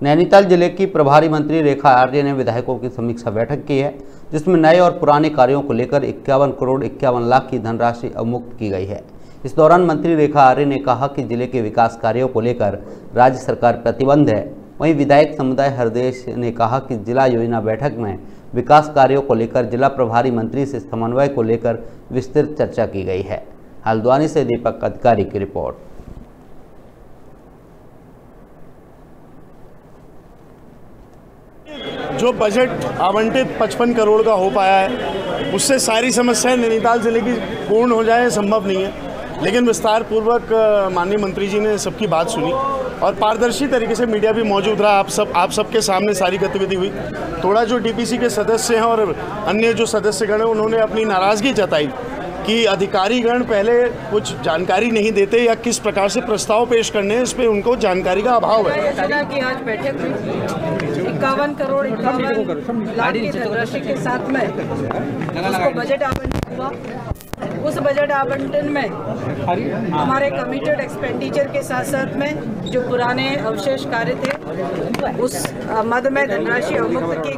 नैनीताल ज़िले की प्रभारी मंत्री रेखा आर्य ने विधायकों की समीक्षा बैठक की है, जिसमें नए और पुराने कार्यों को लेकर इक्यावन करोड़ इक्यावन लाख की धनराशि अवमुक्त की गई है। इस दौरान मंत्री रेखा आर्य ने कहा कि ज़िले के विकास कार्यों को लेकर राज्य सरकार प्रतिबंध है। वहीं विधायक समुदाय हरदेश ने कहा कि जिला योजना बैठक में विकास कार्यों को लेकर जिला प्रभारी मंत्री से समन्वय को लेकर विस्तृत चर्चा की गई है। हल्द्वानी से दीपक अधिकारी की रिपोर्ट। जो बजट आवंटित 55 करोड़ का हो पाया है, उससे सारी समस्याएँ नैनीताल ज़िले की पूर्ण हो जाए, संभव नहीं है। लेकिन विस्तार पूर्वक माननीय मंत्री जी ने सबकी बात सुनी और पारदर्शी तरीके से मीडिया भी मौजूद रहा। आप सब, आप सबके सामने सारी गतिविधि हुई। थोड़ा जो डीपीसी के सदस्य हैं और अन्य जो सदस्यगण हैं, उन्होंने अपनी नाराज़गी जताई कि अधिकारीगण पहले कुछ जानकारी नहीं देते या किस प्रकार से प्रस्ताव पेश करने हैं, इस पर उनको जानकारी का अभाव है। इक्यावन करोड़ इक्यावन लाख की धनराशि के साथ में उसको बजट आवंटन हुआ। उस बजट आवंटन में हमारे कमिटेड एक्सपेंडिचर के साथ साथ में जो पुराने अवशेष कार्य थे उस मद में धनराशि अवमुक्त की